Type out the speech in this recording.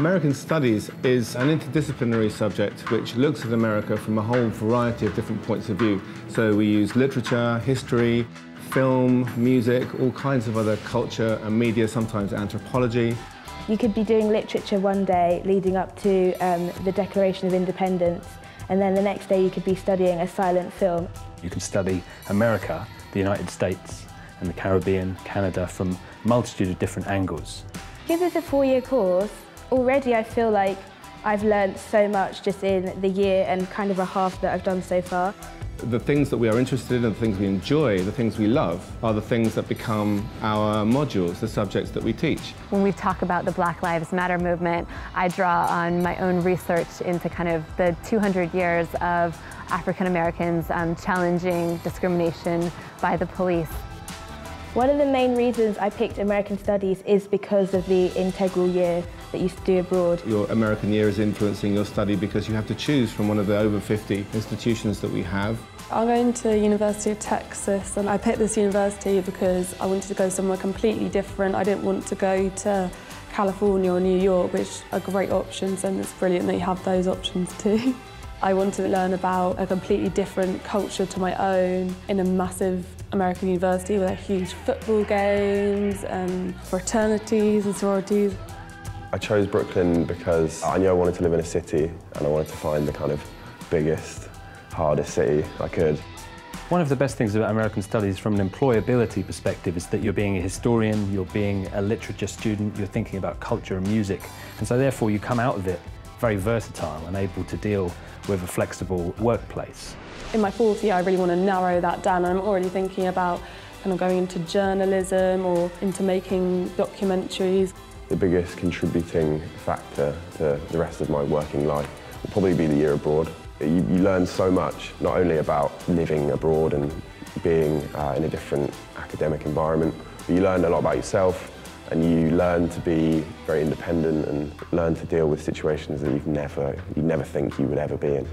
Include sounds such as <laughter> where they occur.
American Studies is an interdisciplinary subject which looks at America from a whole variety of different points of view. So we use literature, history, film, music, all kinds of other culture and media, sometimes anthropology. You could be doing literature one day leading up to um, the Declaration of Independence and then the next day you could be studying a silent film. You can study America, the United States and the Caribbean, Canada from a multitude of different angles. Because it's a four-year course, already I feel like I've learned so much just in the year and kind of a half that I've done so far. The things that we are interested in, the things we enjoy, the things we love, are the things that become our modules, the subjects that we teach. When we talk about the Black Lives Matter movement, I draw on my own research into kind of the 200 years of African Americans um, challenging discrimination by the police. One of the main reasons I picked American Studies is because of the integral year that you do abroad. Your American year is influencing your study because you have to choose from one of the over 50 institutions that we have. I'm going to University of Texas and I picked this university because I wanted to go somewhere completely different. I didn't want to go to California or New York, which are great options and it's brilliant that you have those options too. <laughs> I wanted to learn about a completely different culture to my own in a massive American university with huge football games and fraternities and sororities. I chose Brooklyn because I knew I wanted to live in a city and I wanted to find the kind of biggest, hardest city I could. One of the best things about American Studies from an employability perspective is that you're being a historian, you're being a literature student, you're thinking about culture and music, and so therefore you come out of it very versatile and able to deal with a flexible workplace. In my fourth year, I really want to narrow that down. I'm already thinking about kind of going into journalism or into making documentaries. The biggest contributing factor to the rest of my working life will probably be the year abroad. You, you learn so much, not only about living abroad and being uh, in a different academic environment, but you learn a lot about yourself, and you learn to be very independent and learn to deal with situations that you've never, you never think you would ever be in.